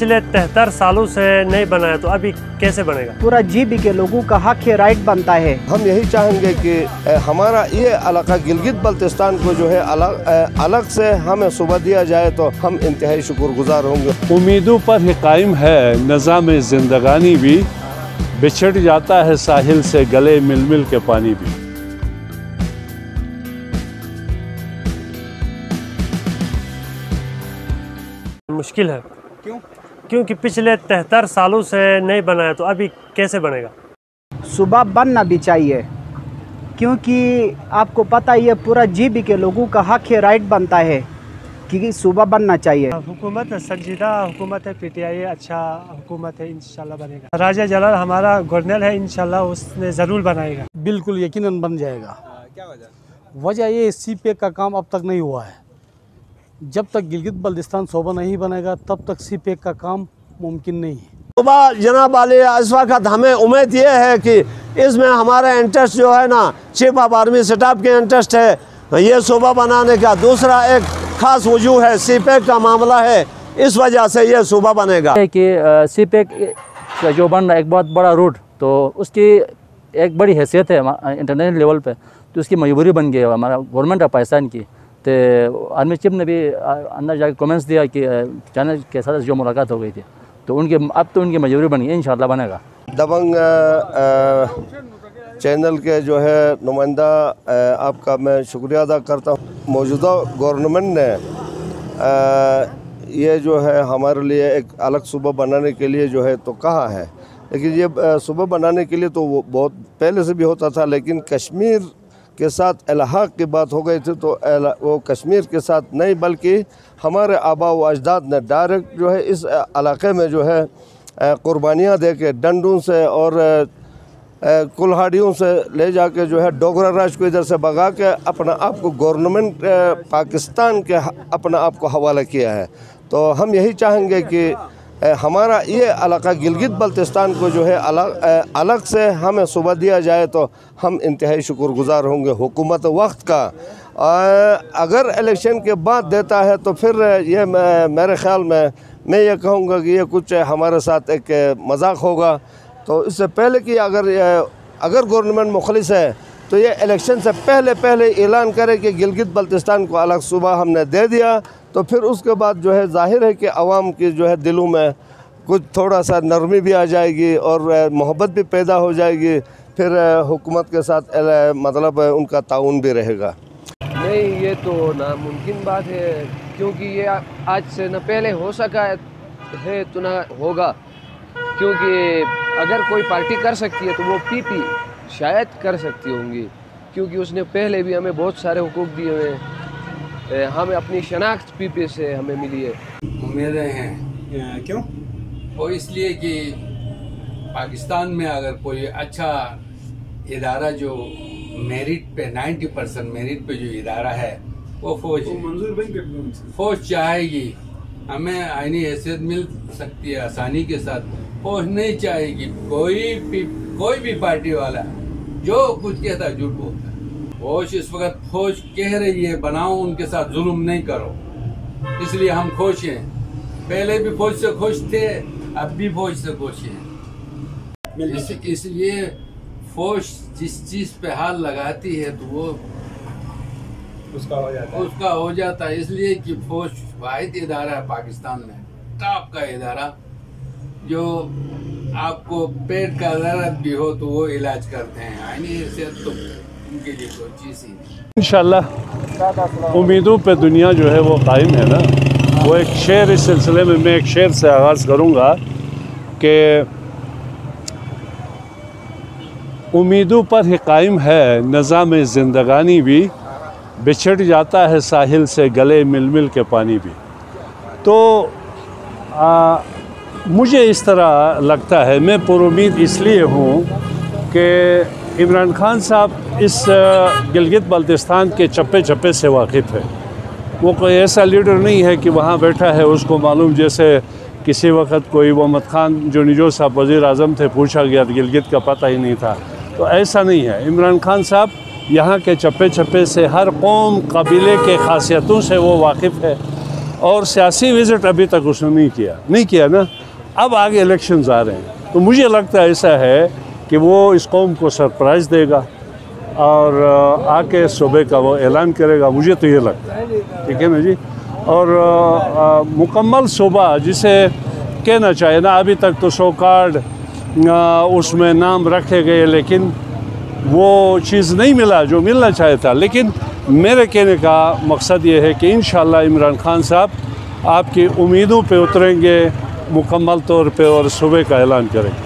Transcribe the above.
पिछले तिहत्तर सालों से नहीं बना है तो अभी कैसे बनेगा? पूरा जीबी के लोगों का हक है राइट बनता है। हम यही चाहेंगे कि हमारा ये इलाका गिलगित बल्तिस्तान को जो है अलग अलग से हमें सुबह दिया जाए तो हम इंतहाई शुक्रगुजार होंगे। उम्मीदों पर ही कायम है निज़ाम जिंदगानी भी। बिछड़ जाता है साहिल से गले मिल मिल के पानी भी। मुश्किल है। क्यों? क्योंकि पिछले तिहत्तर सालों से नहीं बनाया तो अभी कैसे बनेगा? सुबह बनना भी चाहिए क्योंकि आपको पता ही है पूरा जीबी के लोगों का हक है राइट बनता है कि सुबह बनना चाहिए। हुकूमत संजीदा हुकूमत है पीटीआई अच्छा हुकूमत है इंशाल्लाह बनेगा। राजा जलाल हमारा गवर्नर है इंशाल्लाह उसने ज़रूर बनाएगा। बिल्कुल यकीनन बन जाएगा। क्या वजह? वजह ये सी पैक का काम अब तक नहीं हुआ है। जब तक गिलगित बल्दिस्तान शोबा नहीं बनेगा तब तक सी पैक का काम मुमकिन नहीं है। सुबह जनाब वाले इस वक्त हमें उम्मीद ये है कि इसमें हमारा इंटरेस्ट जो है ना चीफ ऑफ़ आर्मी स्टाफ के इंटरेस्ट है। ये सुबह बनाने का दूसरा एक खास वजूह है सी पैक का मामला है। इस वजह से ये सुबह बनेगा। कि सी पैक जो बन रहा है एक बहुत बड़ा रूट तो उसकी एक बड़ी हैसियत है इंटरनेशनल लेवल पर तो उसकी मजबूरी बन गई है हमारा गवर्नमेंट ऑफ़ पाकिस्तान की। तो आर्मी चीफ ने भी अंदर जाकर कमेंट्स दिया कि चैनल के साथ जो मुलाकात हो गई थी। तो उनके अब तो उनकी मजबूरी बन इंशाल्लाह बनेगा। दबंग चैनल के जो है नुमाइंदा आपका मैं शुक्रिया अदा करता हूँ। मौजूदा गवर्नमेंट ने अ, ये जो है हमारे लिए एक अलग सूबा बनाने के लिए जो है तो कहा है। लेकिन ये अ, सूबा बनाने के लिए तो वो बहुत पहले से भी होता था लेकिन कश्मीर के साथ इलाहाक की बात हो गई थी तो वो कश्मीर के साथ नहीं, बल्कि हमारे आबा व अजदाद ने डायरेक्ट जो है इस इलाके में जो है कुर्बानियाँ दे के डंडों से और कुल्हाड़ियों से ले जाके जो है डोगरा राज को इधर से भगा के अपना आप को गवर्नमेंट पाकिस्तान के अपना आप को हवाला किया है। तो हम यही चाहेंगे कि हमारा ये इलाका गिलगित बल्तिस्तान को जो है अलग अलग से हमें सुबह दिया जाए तो हम इंतहाई शुक्रगुजार होंगे हुकूमत वक्त का। अगर इलेक्शन के बाद देता है तो फिर ये मेरे ख्याल में, मैं ये कहूँगा कि ये कुछ हमारे साथ एक मज़ाक होगा। तो इससे पहले कि अगर अगर गवर्नमेंट मुखलिस है तो ये इलेक्शन से पहले पहले ऐलान करे कि गिलगित बल्तिस्तान को अलग सूबा हमने दे दिया। तो फिर उसके बाद जो है ज़ाहिर है कि आवाम की जो है दिलों में कुछ थोड़ा सा नरमी भी आ जाएगी और मोहब्बत भी पैदा हो जाएगी। फिर हुकूमत के साथ मतलब उनका ताउन भी रहेगा। नहीं ये तो नामुमकिन बात है क्योंकि ये आज से न पहले हो सका है, तो ना होगा। क्योंकि अगर कोई पार्टी कर सकती है तो वो पीपी शायद कर सकती होंगी क्योंकि उसने पहले भी हमें बहुत सारे हुकूक दिए हुए हैं। हमें अपनी शनाख्त पीपे से हमें मिली है। उम्मीदें हैं। क्यों? वो इसलिए कि पाकिस्तान में अगर कोई अच्छा इदारा जो मेरिट पे 90 परसेंट मेरिट पे जो इदारा है वो फौज है। फौज चाहेगी। हमें आईनी हैसियत मिल सकती है आसानी के साथ। फौज नहीं चाहेगी। कोई भी कोई भी पार्टी वाला जो कुछ कहता है झूठ बोलता है। फौज इस वक्त फौज कह रही है बनाओ उनके साथ जुल्म नहीं करो। इसलिए हम खुश हैं। पहले भी फौज से खुश थे अब भी फौज से खुश हैं। इस, इसलिए फौज जिस चीज़ पे हाथ लगाती है तो वो उसका हो जाता है। उसका हो जाता है। इसलिए कि फौज वाहिद इदारा है पाकिस्तान में। टॉप का इदारा। जो आपको पेट का दर्द भी हो तो वो इलाज करते हैं। आईनी हैसियत तो ही उम्मीदों पे दुनिया जो है वो कायम है ना। वो एक शेर इस सिलसिले में मैं एक शेर से आगाज़ करूँगा कि उम्मीदों पर ही कायम है निज़ाम जिंदगानी भी बिछड़ जाता है साहिल से गले मिल मिल के पानी भी। तो आ, मुझे इस तरह लगता है मैं पुरुद इसलिए हूँ कि इमरान खान साहब इस गिलगित बल्तिस्तान के चप्पे चप्पे से वाकिफ़ है। वो कोई ऐसा लीडर नहीं है कि वहाँ बैठा है, उसको मालूम जैसे किसी वक्त कोई मोहम्मद खान जो निजो साहब वज़ी अजम थे पूछा गया गिलगित का पता ही नहीं था। तो ऐसा नहीं है। इमरान खान साहब यहाँ के चप्पे चप्पे से हर कौम, कबीले के खासियतों से वो वाकिफ़ है और सियासी विज़िट अभी तक उसने नहीं किया। नहीं किया ना? अब आगे इलेक्शंस आ रहे हैं। तो मुझे लगता है ऐसा है कि वो इस कौम को सरप्राइज़ देगा और आके सूबे का वो ऐलान करेगा। मुझे तो ये लगता है। ठीक है ना जी? और मुकम्मल सूबा जिसे कहना चाहिए ना, अभी तक तो सो कार्ड उसमें नाम रखे गए, लेकिन वो चीज़ नहीं मिला जो मिलना चाहिए था। लेकिन मेरे कहने का मकसद ये है कि इन इमरान खान साहब आपकी उम्मीदों पे उतरेंगे, मुकम्मल तौर पे और सूबे का ऐलान करेंगे।